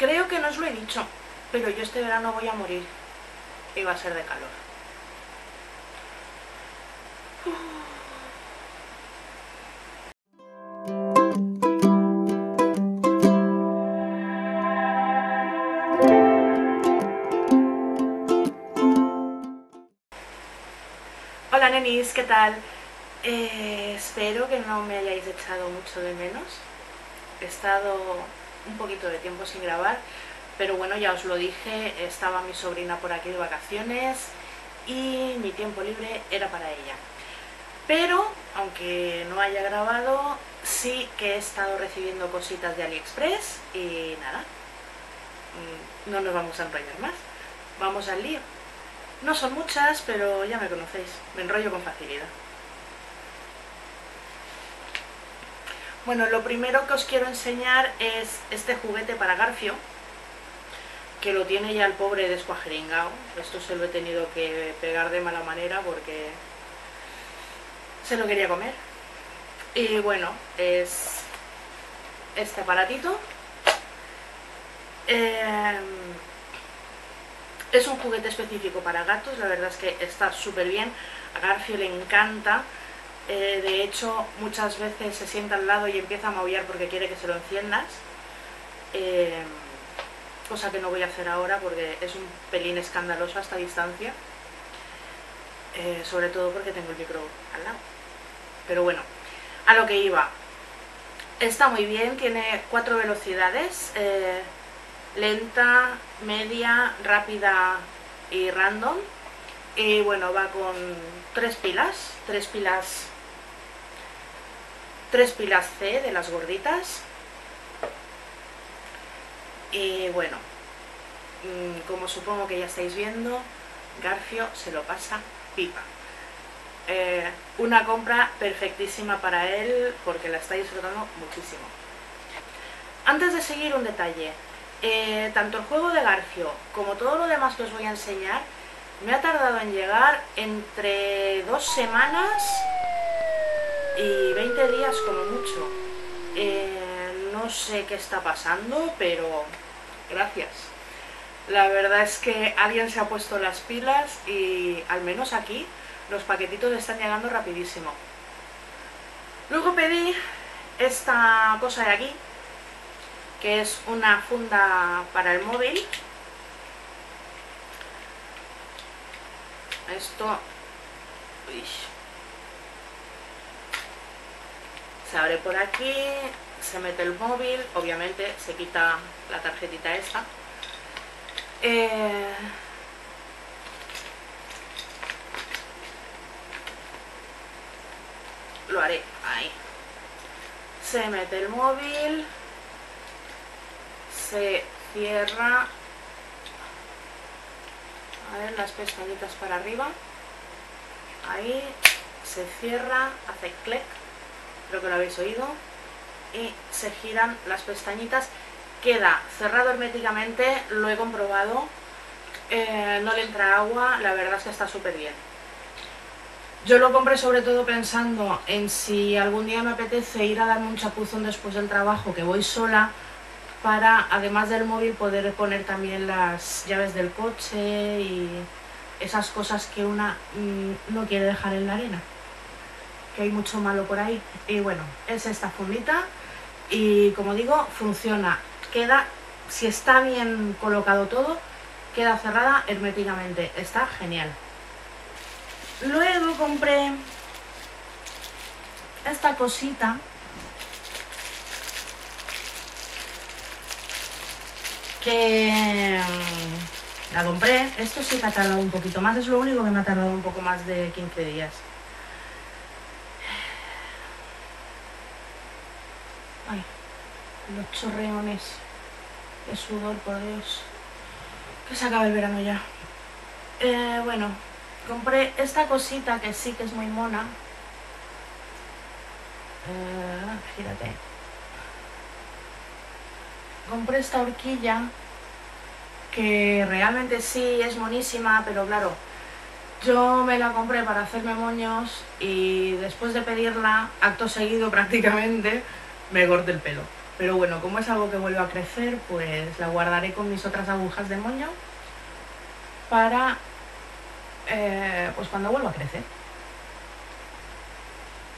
Creo que no os lo he dicho, pero yo este verano voy a morir. Y va a ser de calor. Hola nenis, ¿qué tal? Eh, espero que no me hayáis echado mucho de menos. He estado un poquito de tiempo sin grabar, pero bueno, ya os lo dije, estaba mi sobrina por aquí de vacaciones y mi tiempo libre era para ella. Pero, aunque no haya grabado, sí que he estado recibiendo cositas de AliExpress y nada, mm, no nos vamos a enrollar más. Vamos al lío. No son muchas, pero ya me conocéis, me enrollo con facilidad. Bueno, lo primero que os quiero enseñar es este juguete para Garfio, que lo tiene ya el pobre descuajeringao. Esto se lo he tenido que pegar de mala manera porque se lo quería comer. Y bueno, es este aparatito. Em, es un juguete específico para gatos, la verdad es que está súper bien. A Garfio le encanta. Eh, de hecho, muchas veces se sienta al lado y empieza a maullar porque quiere que se lo enciendas. Em, cosa que no voy a hacer ahora porque es un pelín escandaloso a esta distancia. Eh, sobre todo porque tengo el micro al lado. Pero bueno, a lo que iba. Está muy bien, tiene cuatro velocidades. Eh, lenta, media, rápida y random. Y bueno, va con tres pilas, tres pilas, tres pilas C de las gorditas. Y bueno, mm, como supongo que ya estáis viendo, Garfio se lo pasa pipa. Eh, una compra perfectísima para él porque la está disfrutando muchísimo. Antes de seguir un detalle, eh, tanto el juego de Garfio como todo lo demás que os voy a enseñar me ha tardado en llegar entre dos semanas y 20 días como mucho. Eh, no sé qué está pasando, pero gracias. La verdad es que alguien se ha puesto las pilas y al menos aquí los paquetitos están llegando rapidísimo. Luego pedí esta cosa de aquí, que es una funda para el móvil. Esto se abre por aquí, se mete el móvil, obviamente se quita la tarjetita esta. Eh, lo haré ahí. Se mete el móvil, se cierra, a ver las pestañitas para arriba, ahí se cierra, hace clic, creo que lo habéis oído, y se giran las pestañitas, queda cerrado herméticamente, lo he comprobado, eh, no le entra agua, la verdad es que está súper bien. Yo lo compré sobre todo pensando en si algún día me apetece ir a darme un chapuzón después del trabajo, que voy sola, para además del móvil poder poner también las llaves del coche y esas cosas que una mm, no quiere dejar en la arena, que hay mucho malo por ahí. Y bueno, es esta fundita y como digo, funciona, queda, si está bien colocado todo, queda cerrada herméticamente, está genial. Luego compré esta cosita que mm, la compré. Esto sí me ha tardado un poquito más, es lo único que me ha tardado un poco más de 15 días. Ay, los chorreones de sudor, por Dios. Que se acabe el verano ya. Eh, bueno, compré esta cosita que sí que es muy mona. Eh, fíjate. Compré esta horquilla que realmente sí es monísima, pero claro, yo me la compré para hacerme moños y después de pedirla, acto seguido prácticamente, me corté el pelo. Pero bueno, como es algo que vuelve a crecer, pues la guardaré con mis otras agujas de moño para eh, pues cuando vuelva a crecer.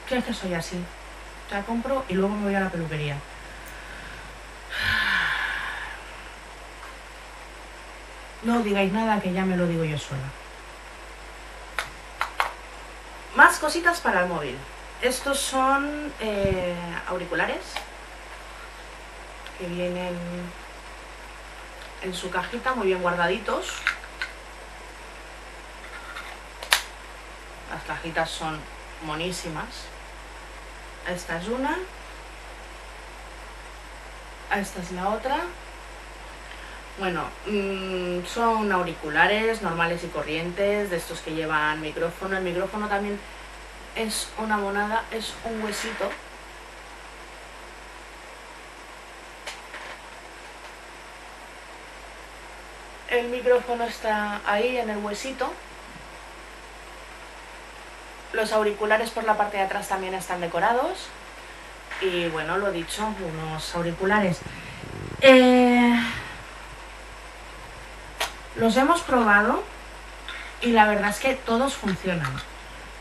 Que es que soy así. La compro y luego me voy a la peluquería. No digáis nada que ya me lo digo yo sola. Más cositas para el móvil. Estos son eh, auriculares que vienen en su cajita muy bien guardaditos. Las cajitas son monísimas. Esta es una. Esta es la otra. Bueno, mm, son auriculares normales y corrientes, de estos que llevan micrófono. El micrófono también es una monada, es un huesito. El micrófono está ahí en el huesito. Los auriculares por la parte de atrás también están decorados. Y bueno, lo dicho, unos auriculares. Eh, los hemos probado y la verdad es que todos funcionan.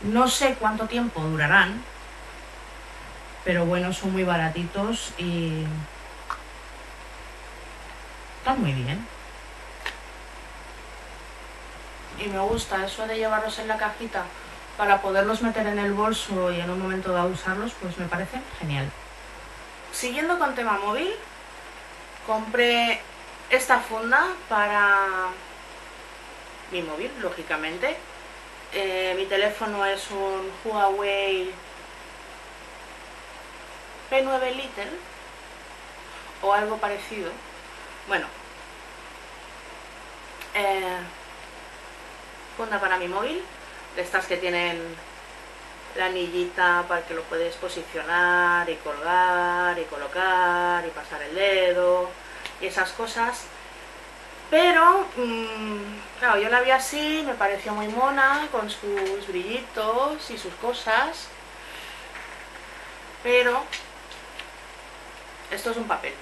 No sé cuánto tiempo durarán, pero bueno, son muy baratitos y están muy bien. Y me gusta eso de llevarlos en la cajita para poderlos meter en el bolso y en un momento dado usarlos, pues me parece genial. Siguiendo con tema móvil, compré esta funda para mi móvil, lógicamente. Eh, mi teléfono es un Huawei P9 Little o algo parecido. Bueno, eh, funda para mi móvil, de estas que tienen la anillita para que lo puedes posicionar y colgar y colocar y pasar el dedo y esas cosas. Pero, mm, claro, yo la vi así, me pareció muy mona, con sus brillitos y sus cosas. Pero, esto es un papel.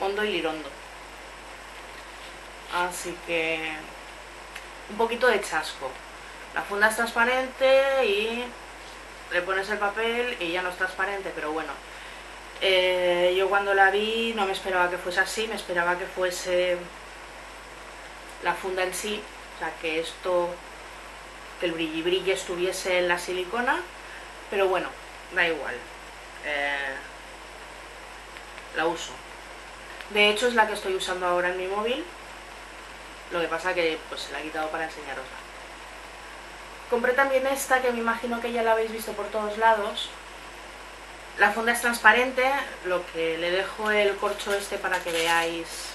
Mondo y lirondo. Así que, un poquito de chasco. La funda es transparente y le pones el papel y ya no es transparente, pero bueno, eh, yo cuando la vi no me esperaba que fuese así, me esperaba que fuese la funda en sí, o sea, que esto, que el brilli brilli estuviese en la silicona, pero bueno, da igual, eh, la uso. De hecho es la que estoy usando ahora en mi móvil, lo que pasa que pues se la he quitado para enseñarosla. Compré también esta que me imagino que ya la habéis visto por todos lados, la funda es transparente, lo que le dejo el corcho este para que veáis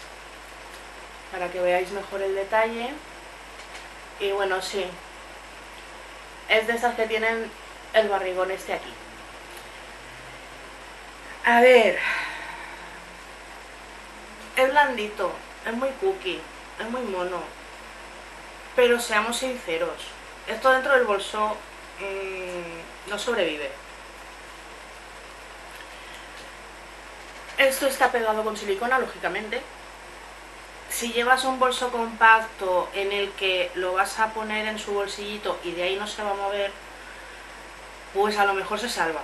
para que veáis mejor el detalle. Y bueno, sí, es de esas que tienen el barrigón este aquí. A ver, es blandito, es muy cookie, es muy mono, pero seamos sinceros, esto dentro del bolso mmm, no sobrevive. Esto está pegado con silicona, lógicamente. Si llevas un bolso compacto en el que lo vas a poner en su bolsillito y de ahí no se va a mover, pues a lo mejor se salva.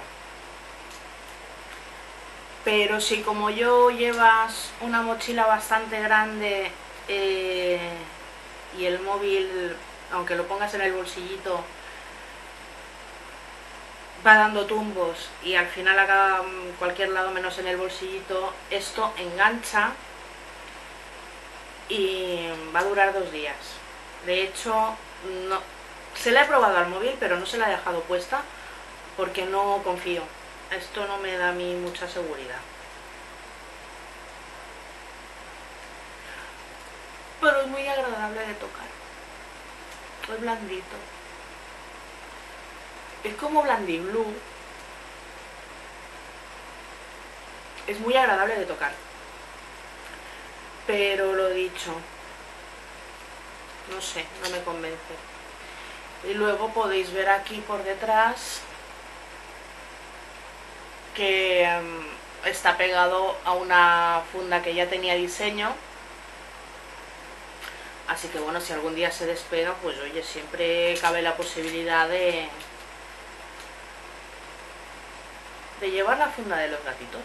Pero si como yo llevas una mochila bastante grande eh, y el móvil, aunque lo pongas en el bolsillito, va dando tumbos y al final acaba en cualquier lado menos en el bolsillito, esto engancha y va a durar dos días. De hecho, no, se la he probado al móvil, pero no se la he dejado puesta porque no confío. Esto no me da a mí mucha seguridad. Pero es muy agradable de tocar. Es blandito es como Blue. Es muy agradable de tocar. Pero lo dicho, no sé, no me convence. Y luego podéis ver aquí por detrás que em, está pegado a una funda que ya tenía diseño. Así que bueno, si algún día se despega, pues oye, siempre cabe la posibilidad de, de llevar la funda de los gatitos.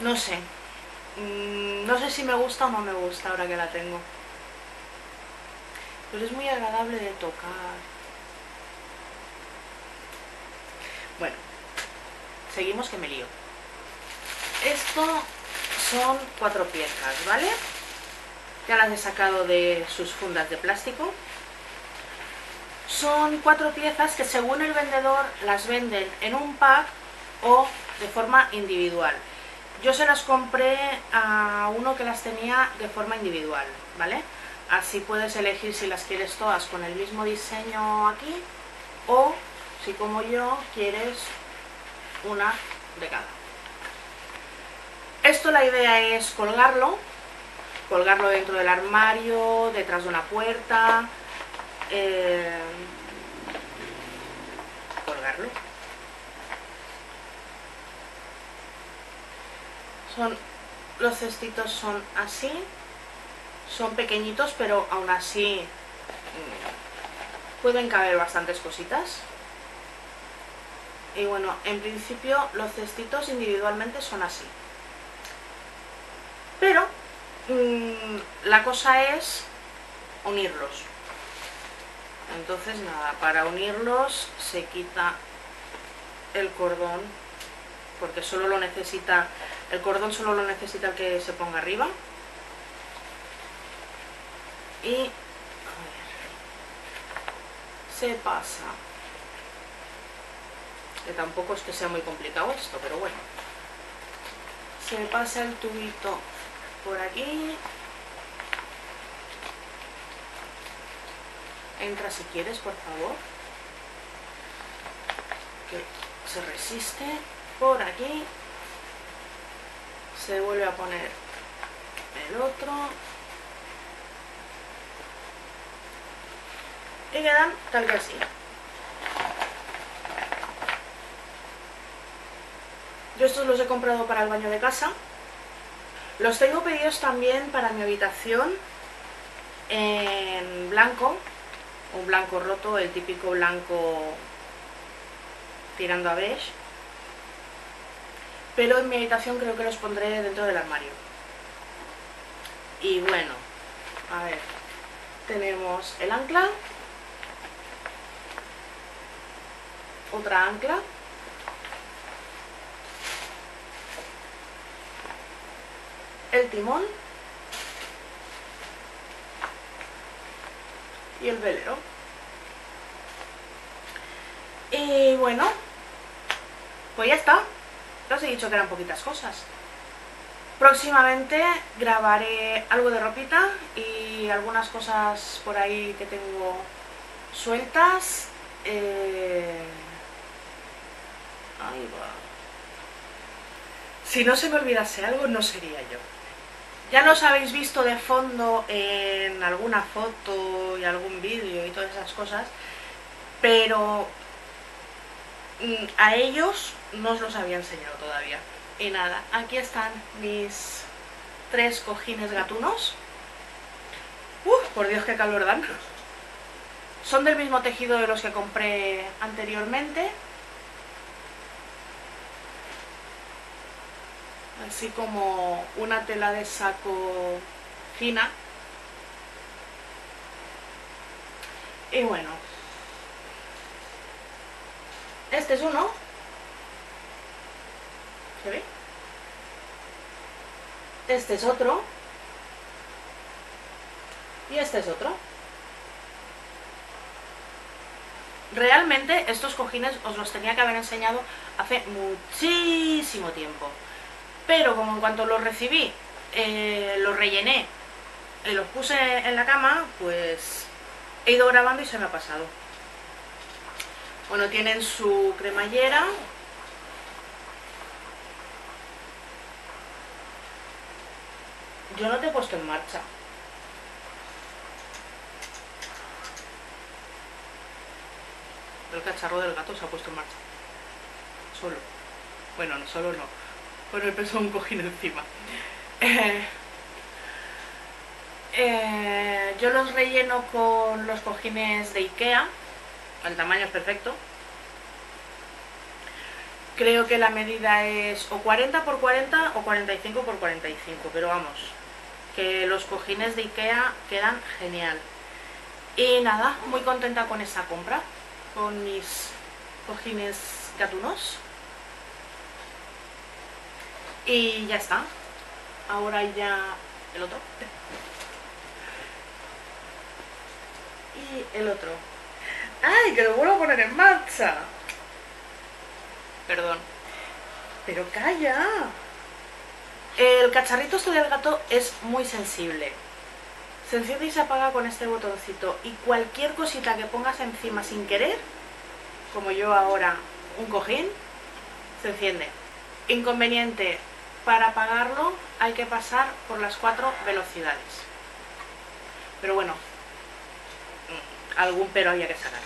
No sé. Mm, no sé si me gusta o no me gusta ahora que la tengo. Pero es muy agradable de tocar. Bueno, seguimos que me lío. Esto son cuatro piezas, ¿vale? Ya las he sacado de sus fundas de plástico. Son cuatro piezas que según el vendedor las venden en un pack o de forma individual. Yo se las compré a uno que las tenía de forma individual, ¿vale? Así puedes elegir si las quieres todas con el mismo diseño aquí o si como yo quieres una de cada. Esto la idea es colgarlo, colgarlo dentro del armario, detrás de una puerta, eh, colgarlo. Son, los cestitos son así, son pequeñitos, pero aún así mm, pueden caber bastantes cositas. Y bueno, en principio los cestitos individualmente son así. Pero mmm, la cosa es unirlos. Entonces nada, para unirlos se quita el cordón porque solo lo necesita, el cordón solo lo necesita que se ponga arriba. Y se pasa que tampoco es que sea muy complicado esto, pero bueno. Se pasa el tubito por aquí. Entra si quieres, por favor. Que se resiste. Por aquí. Se vuelve a poner el otro. Y quedan tal que así. Yo estos los he comprado para el baño de casa. Los tengo pedidos también para mi habitación en blanco, un blanco roto, el típico blanco tirando a beige. Pero en mi habitación creo que los pondré dentro del armario. Y bueno, a ver, tenemos el ancla, otra ancla, el timón y el velero. Y bueno, pues ya está. Ya os he dicho que eran poquitas cosas. Próximamente grabaré algo de ropita y algunas cosas por ahí que tengo sueltas. Eh... Ahí va. Si no se me olvidase algo, no sería yo. Ya los habéis visto de fondo en alguna foto y algún vídeo y todas esas cosas, pero mm, a ellos no os los había enseñado todavía. Y nada, aquí están mis tres cojines gatunos. ¡Uf! Por Dios, qué calor dan. Son del mismo tejido de los que compré anteriormente. Así como una tela de saco fina. Y bueno, este es uno. ¿Se? Este es otro. Y este es otro. Realmente estos cojines os los tenía que haber enseñado hace muchísimo tiempo pero como en cuanto los recibí, eh, los rellené y los puse en la cama, pues he ido grabando y se me ha pasado. Bueno, tienen su cremallera. Yo no te he puesto en marcha. El cacharro del gato se ha puesto en marcha. solo. Bueno, no solo no, con el peso de un cojín encima. Eh, eh, yo los relleno con los cojines de Ikea, el tamaño es perfecto. Creo que la medida es o 40 por 40 o 45 por 45, pero vamos, que los cojines de Ikea quedan genial. Y nada, muy contenta con esa compra, con mis cojines gatunos. Y ya está. Ahora ya el otro. Y el otro. ¡Ay, que lo vuelvo a poner en marcha! Perdón. Pero calla. El cacharrito este del gato es muy sensible. Se enciende y se apaga con este botoncito. Y cualquier cosita que pongas encima sin querer, como yo ahora, un cojín, se enciende. Inconveniente, para apagarlo hay que pasar por las cuatro velocidades. Pero bueno, mm, algún pero había que sacar.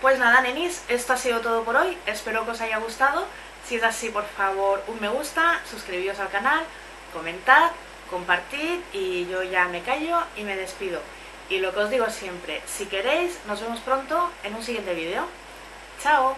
Pues nada, nenis, esto ha sido todo por hoy. Espero que os haya gustado. Si es así, por favor, un me gusta, suscribíos al canal, comentad, compartid y yo ya me callo y me despido. Y lo que os digo siempre, si queréis, nos vemos pronto en un siguiente vídeo. ¡Chao!